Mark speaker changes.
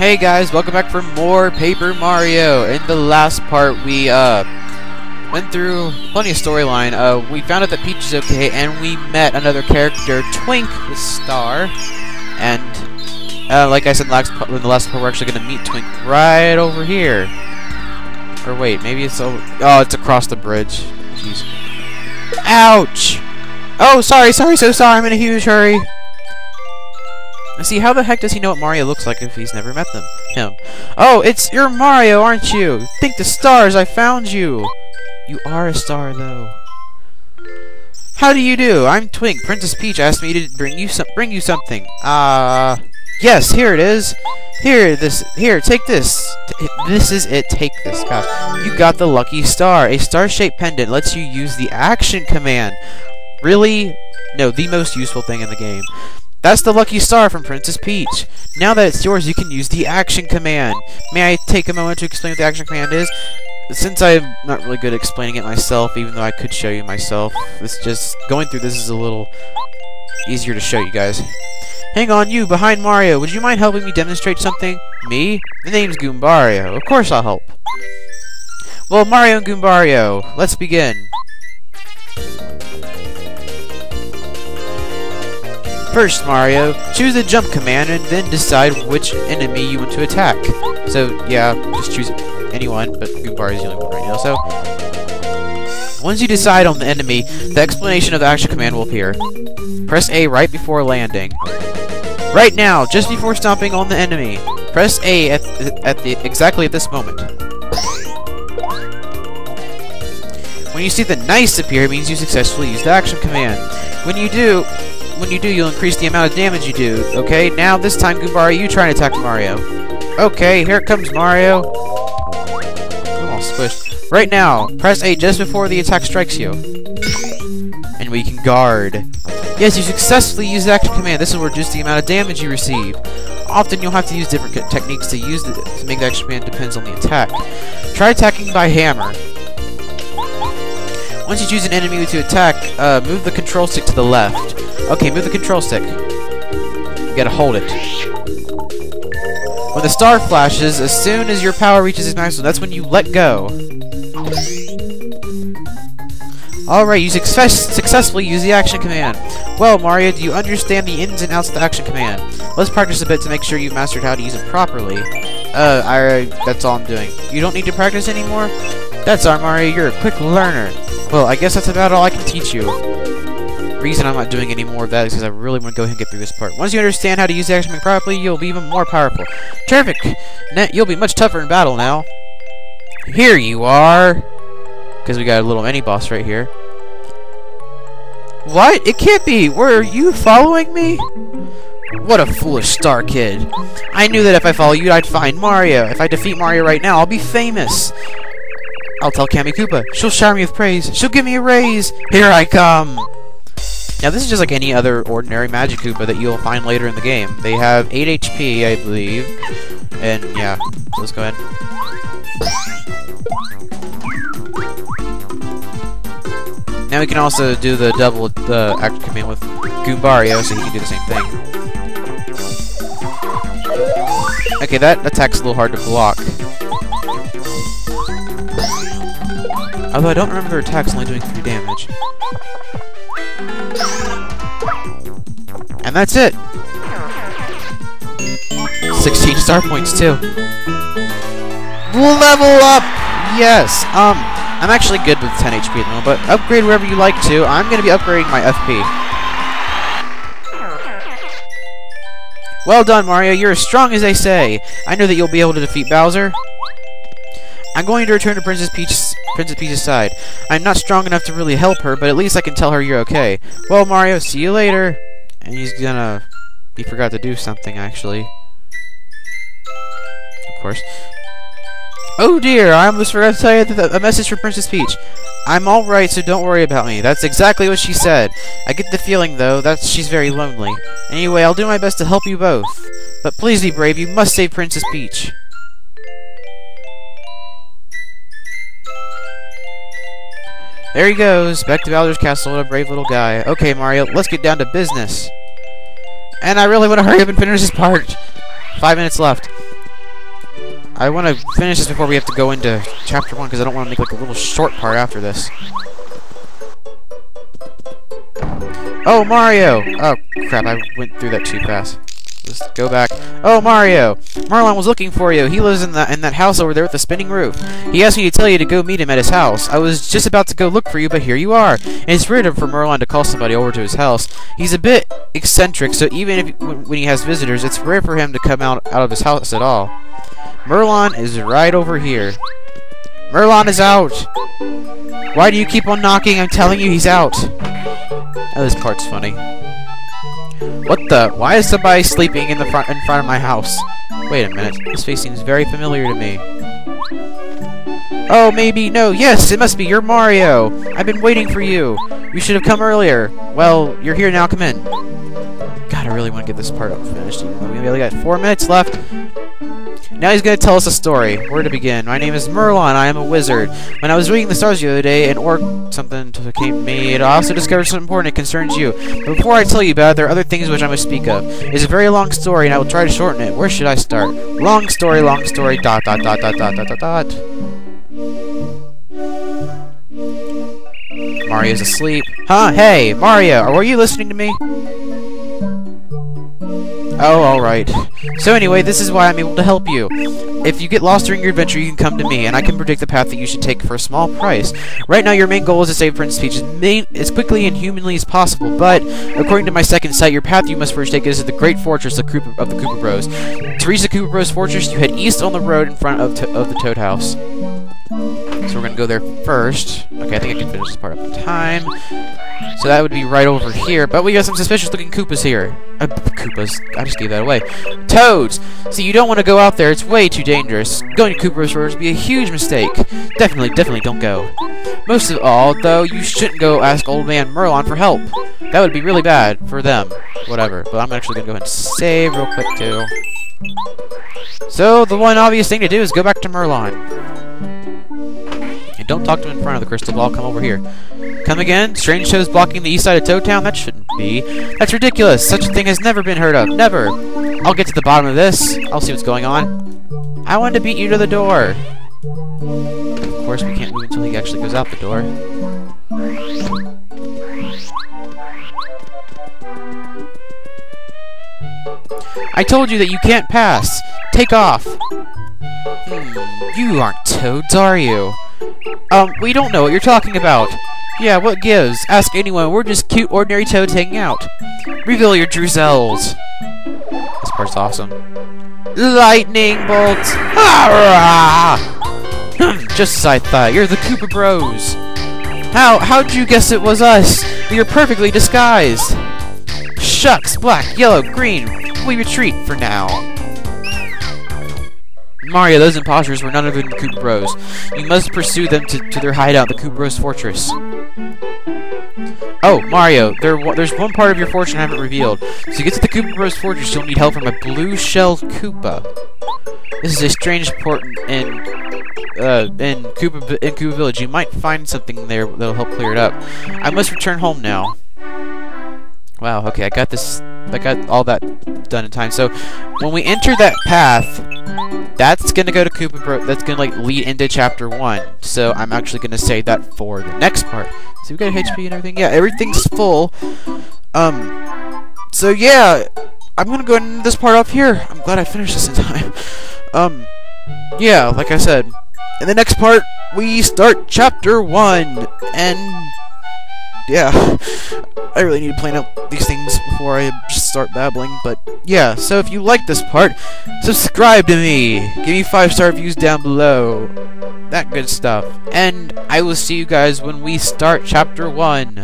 Speaker 1: Hey guys, welcome back for more Paper Mario. In the last part, we uh went through plenty of storyline. Uh, we found out that Peach is okay, and we met another character, Twink the Star. And uh, like I said in the, last part, in the last part, we're actually gonna meet Twink right over here. Or wait, maybe it's over. Oh, it's across the bridge. Jeez. Ouch! Oh, sorry, sorry, so sorry. I'm in a huge hurry. And see, how the heck does he know what Mario looks like if he's never met them? Him. Oh, it's you're Mario, aren't you? Think the stars, I found you. You are a star, though. How do you do? I'm Twink. Princess Peach asked me to bring you some, bring you something. Uh, yes, here it is. Here, this, here, take this. T this is it. Take this. Gosh, you got the lucky star. A star-shaped pendant lets you use the action command. Really? No, the most useful thing in the game. That's the lucky star from Princess Peach. Now that it's yours, you can use the action command. May I take a moment to explain what the action command is? Since I'm not really good at explaining it myself, even though I could show you myself, it's just going through this is a little easier to show you guys. Hang on, you, behind Mario, would you mind helping me demonstrate something? Me? The name's Goombario. Of course I'll help. Well, Mario and Goombario, let's begin. First, Mario, choose the jump command and then decide which enemy you want to attack. So, yeah, just choose anyone, but Goombar is the only one right now, so... Once you decide on the enemy, the explanation of the action command will appear. Press A right before landing. Right now, just before stomping on the enemy, press A at, at the exactly at this moment. When you see the nice appear, it means you successfully used the action command. When you do, when you do, you'll increase the amount of damage you do. Okay, now this time, Goombario, you try and attack Mario. Okay, here comes Mario. I'm all squished. Right now, press A just before the attack strikes you. And we can guard. Yes, you successfully use the action command. This will reduce the amount of damage you receive. Often you'll have to use different techniques to use the, to make the action command depends on the attack. Try attacking by hammer. Once you choose an enemy to attack, uh, move the control stick to the left. Okay, move the control stick. You gotta hold it. When the star flashes, as soon as your power reaches its maximum, that's when you let go. Alright, you success successfully use the action command. Well, Mario, do you understand the ins and outs of the action command? Let's practice a bit to make sure you've mastered how to use it properly. Uh, I, that's all I'm doing. You don't need to practice anymore? That's our Mario, you're a quick learner. Well, I guess that's about all I can teach you. Reason I'm not doing any more of that is because I really want to go ahead and get through this part. Once you understand how to use the action properly, you'll be even more powerful. Terrific! Net, you'll be much tougher in battle now. Here you are! Because we got a little mini-boss right here. What? It can't be! Were you following me? What a foolish star kid. I knew that if I follow you, I'd find Mario. If I defeat Mario right now, I'll be famous. I'll tell Kammy Koopa. She'll shower me with praise. She'll give me a raise. Here I come. Now, this is just like any other ordinary Magic Koopa that you'll find later in the game. They have 8 HP, I believe. And, yeah. let's go ahead. Now we can also do the double the uh, action command with Goombario, so he can do the same thing. Okay, that attack's a little hard to block. Although I don't remember attacks only doing 3 damage. And that's it! 16 star points, too. Level up! Yes! Um, I'm actually good with 10 HP at the moment, but upgrade wherever you like to. I'm going to be upgrading my FP. Well done, Mario. You're as strong as they say. I know that you'll be able to defeat Bowser. I'm going to return to Princess Peach's, Princess Peach's side. I'm not strong enough to really help her, but at least I can tell her you're okay. Well, Mario, see you later. And he's gonna... He forgot to do something, actually. Of course. Oh dear, I almost forgot to tell you a message for Princess Peach. I'm alright, so don't worry about me. That's exactly what she said. I get the feeling, though, that she's very lonely. Anyway, I'll do my best to help you both. But please be brave, you must save Princess Peach. There he goes, back to Bowser's Castle, what a brave little guy. Okay, Mario, let's get down to business. And I really want to hurry up and finish this part. Five minutes left. I want to finish this before we have to go into chapter one because I don't want to make like a little short part after this. Oh, Mario! Oh, crap, I went through that too fast. Just go back. Oh, Mario! Merlon was looking for you. He lives in that in that house over there with the spinning roof. He asked me to tell you to go meet him at his house. I was just about to go look for you, but here you are. And it's rude for Merlon to call somebody over to his house. He's a bit eccentric, so even if when he has visitors, it's rare for him to come out out of his house at all. Merlon is right over here. Merlon is out! Why do you keep on knocking? I'm telling you he's out. Oh, this part's funny. What the? Why is somebody sleeping in the front in front of my house? Wait a minute. This face seems very familiar to me. Oh, maybe. No. Yes, it must be. You're Mario. I've been waiting for you. You should have come earlier. Well, you're here now. Come in. God, I really want to get this part up finished. We only got four minutes left. Now he's going to tell us a story. Where to begin? My name is Merlon. I am a wizard. When I was reading the stars the other day, an orc something came to me. I also discovered something important It concerns you. But before I tell you about it, there are other things which I must speak of. It's a very long story, and I will try to shorten it. Where should I start? Long story, long story, dot, dot, dot, dot, dot, dot, dot, dot. Mario's asleep. Huh? Hey, Mario, were you listening to me? Oh, alright. So anyway, this is why I'm able to help you. If you get lost during your adventure, you can come to me, and I can predict the path that you should take for a small price. Right now, your main goal is to save Princess Peach as, as quickly and humanly as possible, but, according to my second sight, your path you must first take is to the Great Fortress of, Koopa, of the Koopa Bros. To reach the Koopa Bros Fortress, you head east on the road in front of, of the Toad House. So we're gonna go there first. Okay, I think I can finish this part up in time. So that would be right over here. But we got some suspicious looking Koopas here. Uh, Koopas. I just gave that away. Toads! See, you don't want to go out there. It's way too dangerous. Going to Koopa's would be a huge mistake. Definitely, definitely don't go. Most of all, though, you shouldn't go ask Old Man Merlon for help. That would be really bad for them. Whatever. But I'm actually going to go ahead and save real quick, too. So, the one obvious thing to do is go back to Merlon. Don't talk to him in front of the crystal ball. Come over here. Come again? Strange shows blocking the east side of Toad Town? That shouldn't be. That's ridiculous. Such a thing has never been heard of. Never. I'll get to the bottom of this. I'll see what's going on. I wanted to beat you to the door. Of course, we can't move until he actually goes out the door. I told you that you can't pass. Take off. Hmm, you aren't toads, are you? Um, we don't know what you're talking about. Yeah, what gives? Ask anyone, we're just cute, ordinary toads hanging out. Reveal your true selves. This part's awesome. Lightning bolts! just as I thought, you're the Koopa Bros. How, how'd you guess it was us? Are perfectly disguised. Shucks, black, yellow, green. We retreat for now. Mario, those imposters were none other than the Koopa Bros. You must pursue them to, to their hideout, the Koopa Bros Fortress. Oh, Mario, there, there's one part of your fortune I haven't revealed. So to get to the Koopa Bros Fortress, you'll need help from a blue shell Koopa. This is a strange port in uh, in Koopa in Koopa Village. You might find something there that'll help clear it up. I must return home now. Wow. Okay, I got this. I got all that done in time. So when we enter that path, that's gonna go to Koopa Bro. That's gonna like lead into chapter one. So I'm actually gonna save that for the next part. So we got HP and everything. Yeah, everything's full. Um. So yeah, I'm gonna go end this part off here. I'm glad I finished this in time. Um. Yeah, like I said, in the next part we start chapter one and yeah, I really need to plan out these things before I start babbling, but yeah, so if you like this part, subscribe to me, give me 5-star views down below, that good stuff, and I will see you guys when we start Chapter 1.